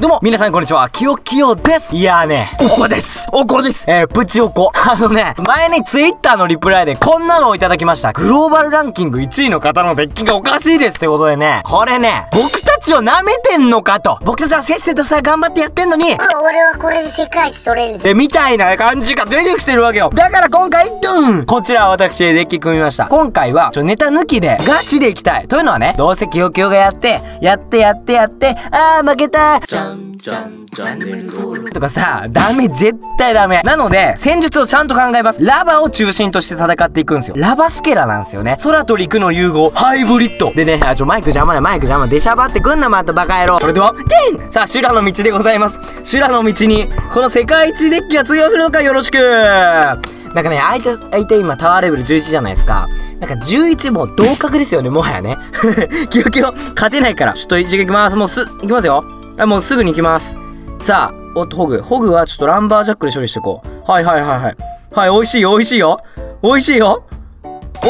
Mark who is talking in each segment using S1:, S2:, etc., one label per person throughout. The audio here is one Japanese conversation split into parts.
S1: どうも、皆さんこんにちは、きよきよです。いやーね、おこです。おこです。えー、プチおこ。あのね、前にツイッターのリプライでこんなのをいただきました。グローバルランキング1位の方のデッキがおかしいですってことでね、これね、僕たちを舐めてんのかと。僕たちはせっせとさ、頑張ってやってんのに、
S2: 俺はこれで世界一取れる
S1: ぜ。え、みたいな感じが出てきてるわけよ。だから今回、ドンこちら私デッキ組みました。今回は、ちょ、ネタ抜きで、ガチでいきたい。というのはね、どうせきよきよがやって、やってやってやって、あー負けたじゃんじゃんチャンネル登録とかさ、ダメ、絶対ダメ。なので、戦術をちゃんと考えます。ラバを中心として戦っていくんですよ。ラバスケラなんですよね。空と陸の融合、ハイブリッド。でね、あ、ちょ、マイク邪魔だ、マイク邪魔。出しゃばってくんな、またバカ野郎。それでは、ゲンさあ、修羅の道でございます。修羅の道に、この世界一デッキが通用するのかよろしくなんかね、相手、相手今タワーレベル11じゃないですか。なんか11も同格ですよね、もはやね。キヨキヨ、勝てないから。ちょっと一撃行きます。もうす、行きますよ。もうすぐに行きます。さあ、おっと、ホグ。ホグはちょっとランバージャックで処理していこう。はいはいはいはい。はい、美味しいよ、美味しいよ。美味しいよ。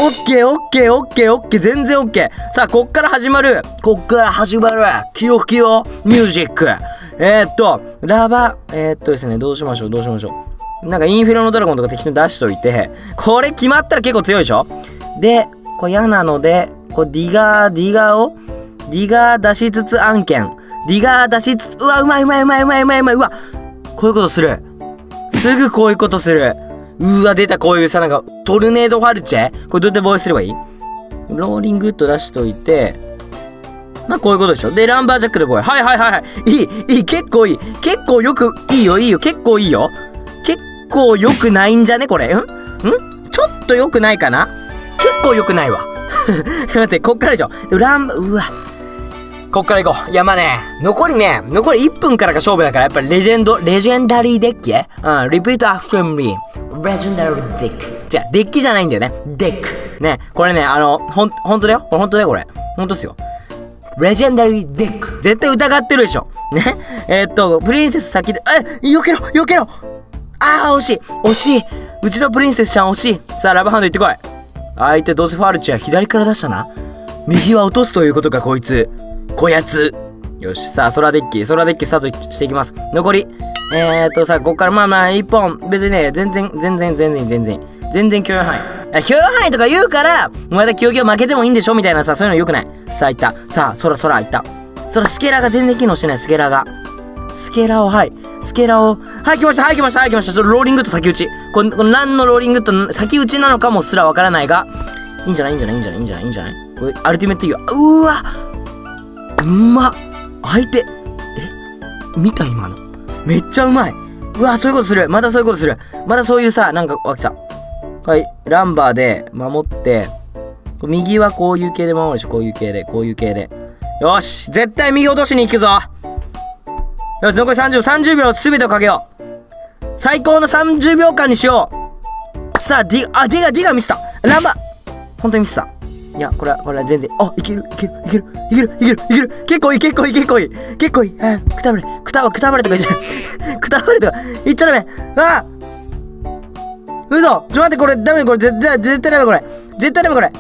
S1: オッケーオッケーオッケーオッケー全然オッケー。さあ、こっから始まる。こっから始まる。キヨキヨミュージック。えー、っと、ラバ、えー、っとですね、どうしましょう、どうしましょう。なんかインフェルノドラゴンとか適当に出しといて、これ決まったら結構強いでしょ？で、これ嫌なので、これディガー、ディガーを、ディガー出しつつ案件。ディガー出しつつ、うわ、うまいうまいうまいうまいうまいうまい、うわ、こういうことする。すぐこういうことする。うわ、出た、こういうさ、なんか、トルネードファルチェ？これどうやって防衛すればいい？ローリングウッド出しといて、まあ、こういうことでしょ？で、ランバージャックで防衛。はいはいはいはい。いい、いい、結構いい。結構よく、いいよ、いいよ、結構いいよ。結構良くないんじゃね？これ。ん？ん？ちょっと良くないかな？結構良くないわ。待って、こっからでしょ。ラン、うわ。こっから行こう。いや、まあね、残りね、残り1分からが勝負だから、やっぱりレジェンド、 legendary デッキ？うん、 repeat after me。legendary deck。じゃデッキじゃないんだよね。 deck。ね、これね、あの、ほん、ほんとだよ。これほんとだよ、これ。ほんとっすよ。 legendary deck。絶対疑ってるでしょ。ね。えー、っと、プリンセス先で、え、避けろ避けろあー、惜しい惜しいうちのプリンセスちゃん惜しいさあ、ラヴァハウンド行ってこい相手どうせファルチは左から出したな。右は落とすということか、こいつ。こやつ。よし。さあ、空デッキ、空デッキスタートしていきます。残り。えーっとさ、こっからまあまあ、一本。別にね、全然、全然、全然、全然。全然許容範囲。許容範囲とか言うから、まだ記憶負けてもいいんでしょみたいなさ、そういうのよくない？さあ、いった。さあ、空、空、いった。空、スケラが全然機能してない、スケラが。スケラを、はい。スケラを、はい、来ました、はい、来ました、はい、来ました。それ、ローリングと先打ち。これ、これ何のローリングと先打ちなのかもすらわからないが、いいんじゃない？いいんじゃない？いいんじゃない？いいんじゃない？いいんじゃない？これ、アルティメットいいよ。うわうま相手、え？見た今の。めっちゃうまいうわ、そういうことする。またそういうことする。またそういうさ、なんか、わ、来た。はい、ランバーで守って、右はこういう系で守るし。こういう系で、こういう系で。よし絶対右落としに行くぞよし、残り30、30秒すべてをかけよう最高の30秒間にしようさあ、ディ、あ、ディガ、ディガミスったランバー本当にミスった。いや、これは、これは全然、あ、いける、いける、いける、いける、いける、いける、結構いい、結構いい、結構いい、結構いい、あ、くたばれ、くたばれ、くたばれとか言っちゃう。くたばれとか。言っちゃダメ。あ嘘。ちょっと待って、これ、ダメ、これ、絶対、絶対ダメ、これ。絶対ダメ、これ。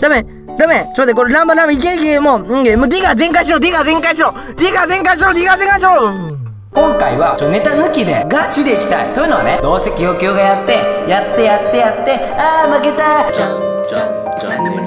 S1: ダメ、ダメ。ちょっと待って、これ、ランバランバ、いけいけ、もう、うん、もう、ディガー全開しろ、ディガー全開しろ、ディガー全開しろ、ディガー全開しろ。今回はちょネタ抜きでガチでいきたい。というのはねどうせキヨキヨがやってやってやってやってああ負けたじゃんじゃんじゃん